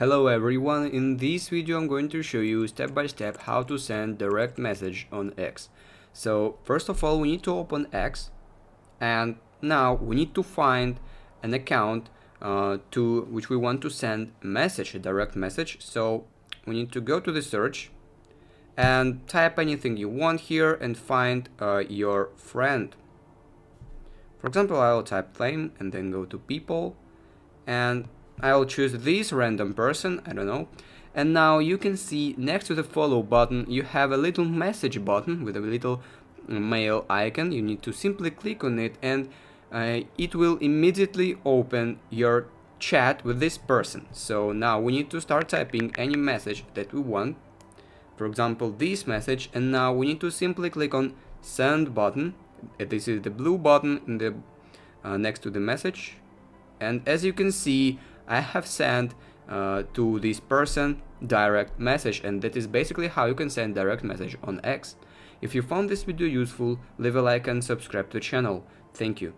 Hello everyone, in this video I'm going to show you step by step how to send direct message on X. So first of all we need to open X and now we need to find an account uh, to which we want to send message, a direct message. So we need to go to the search and type anything you want here and find uh, your friend. For example, I'll type flame and then go to people and I'll choose this random person, I don't know. And now you can see next to the follow button you have a little message button with a little mail icon. You need to simply click on it and uh, it will immediately open your chat with this person. So now we need to start typing any message that we want. For example, this message and now we need to simply click on send button. This is the blue button in the uh, next to the message. And as you can see, I have sent uh, to this person direct message and that is basically how you can send direct message on X. If you found this video useful, leave a like and subscribe to the channel. Thank you.